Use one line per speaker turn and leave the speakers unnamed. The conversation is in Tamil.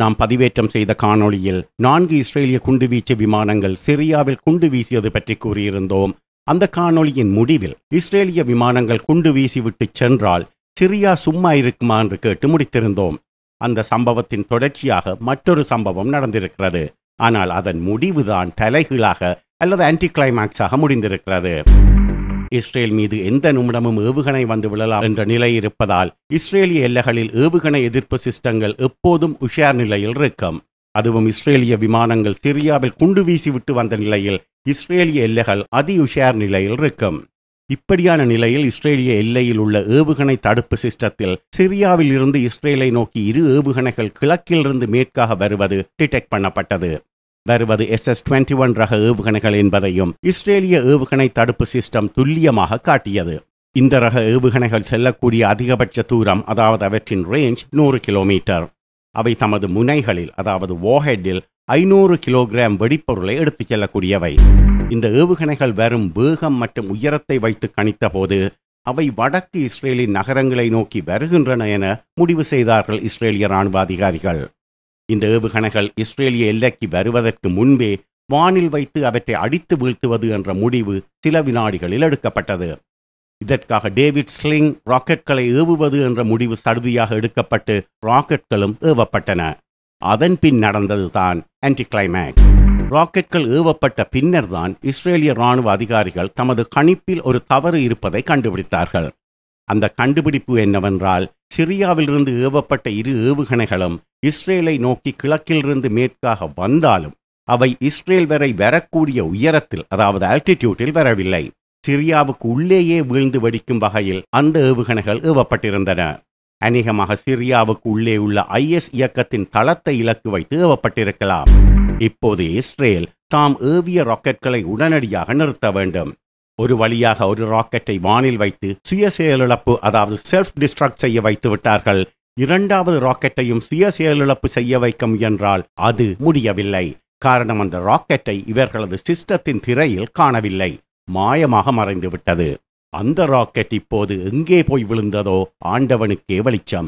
நாம் பதிவேற்றம் செய்த காணொளியில் நான்கு இஸ்ரேலிய குண்டுவீச்சு விமானங்கள் சிரியாவில் குண்டு வீசியது பற்றி கூறியிருந்தோம். அந்த காணொளியின் முடிவில் இஸ்ரேலிய விமானங்கள் குண்டு வீசிவிட்டு சென்றால் சிரியா சும்மா இருக்குமா என்று கேட்டு முடித்திருந்தோம். அந்த சம்பவத்தின் தொடர்ச்சியாக மற்றொரு சம்பவம் நடந்திருக்கிறது. ஆனால் அதன் முடிவுதான் தலைகீழாக அல்லது ஆன்டி கிளைமேக்ஸாக முடிந்திருக்கிறது. இஸ்ரேல் மீது எந்த நிமிடமும் ஏவுகணை வந்து விழலாம் என்ற நிலை இருப்பதால் இஸ்ரேலிய எல்லைகளில் ஏவுகணை எதிர்ப்பு சிஸ்டங்கள் எப்போதும் உஷார் நிலையில் இருக்கும். அதுவும் இஸ்ரேலிய விமானங்கள் சிரியாவில் குண்டு வீசி விட்டு வந்த நிலையில் இஸ்ரேலிய எல்லைகள் அதி உஷார் நிலையில் இருக்கும். இப்படியான நிலையில் இஸ்ரேலிய எல்லையில் உள்ள ஏவுகணை தடுப்பு சிஸ்டத்தில் சிரியாவில் இருந்து இஸ்ரேலை நோக்கி இரு ஏவுகணைகள் கிழக்கிலிருந்து மேற்காக வருவது டிடெக்ட் பண்ணப்பட்டது. வருவது எஸ் எஸ் டுவெண்ட்டி ஒன் ரக ஏவுகணைகள் என்பதையும் இஸ்ரேலிய ஏவுகணை தடுப்பு சிஸ்டம் துல்லியமாக காட்டியது. இந்த ரக ஏவுகணைகள் செல்லக்கூடிய அதிகபட்ச தூரம் அதாவது அவற்றின் ரேஞ்ச் நூறு கிலோமீட்டர் அவை தமது முனைகளில் அதாவது ஓஹெட்டில் ஐநூறு கிலோகிராம் வெடிப்பொருளை எடுத்துச் செல்லக்கூடியவை. இந்த ஏவுகணைகள் வரும் வேகம் மற்றும் உயரத்தை வைத்து கணித்தபோது அவை வடக்கு இஸ்ரேலின் நகரங்களை நோக்கி வருகின்றன என முடிவு செய்தார்கள் இஸ்ரேலிய ராணுவ அதிகாரிகள். இந்த ஏவுகணைகள் இஸ்ரேலிய எல்லைக்கு வருவதற்கு முன்பே வானில் வைத்து அவற்றை அடித்து வீழ்த்துவது என்ற முடிவு சில வினாடிகளில் எடுக்கப்பட்டது. இதற்காக டேவிட் ஸ்லிங் ராக்கெட்களை ஏவுவது என்ற முடிவு சடுதியாக எடுக்கப்பட்டு ராக்கெட்களும் ஏவப்பட்டன. அதன் பின் நடந்ததுதான் ஆன்டி கிளைமேக்ஸ் ராக்கெட்கள் ஏவப்பட்ட பின்னர்தான் இஸ்ரேலிய ராணுவ அதிகாரிகள் தமது கணிப்பில் ஒரு தவறு இருப்பதை கண்டுபிடித்தார்கள். அந்த கண்டுபிடிப்பு என்னவென்றால் சிரியாவிலிருந்து ஏவப்பட்ட இரு ஏவுகணைகளும் இஸ்ரேலை நோக்கி கிழக்கிலிருந்து மேற்காக வந்தாலும் அவை இஸ்ரேல் வரை வரக்கூடிய உயரத்தில் அதாவது ஆல்டிடியூட்டில் வரவில்லை. சிரியாவுக்கு உள்ளேயே வீழ்ந்து வெடிக்கும் வகையில் அந்த ஏவுகணைகள் ஏவப்பட்டிருந்தன. அநேகமாக சிரியாவுக்கு உள்ளே உள்ள ஐஎஸ் இயக்கத்தின் தளத்தை இலக்கு வைத்து ஏவப்பட்டிருக்கலாம். இப்போது இஸ்ரேல் தாம் ஏவிய ராக்கெட்களை உடனடியாக நிறுத்த வேண்டும். ஒரு வழியாக ஒரு ராக்கெட்டை வானில் வைத்து சுய செயலிழப்பு அதாவது செல்ஃப் டிஸ்ட்ரக்ட் செய்ய வைத்து விட்டார்கள். இரண்டாவது ராக்கெட்டையும் சுய செயலிழப்பு செய்ய வைக்க முயன்றால் அது முடியவில்லை. காரணம் அந்த ராக்கெட்டை இவர்களது சிஸ்டத்தின் திரையில் காணவில்லை. மாயமாக மறைந்து விட்டது அந்த ராக்கெட் இப்போது எங்கே போய் விழுந்ததோ ஆண்டவனுக்கே வெளிச்சம்.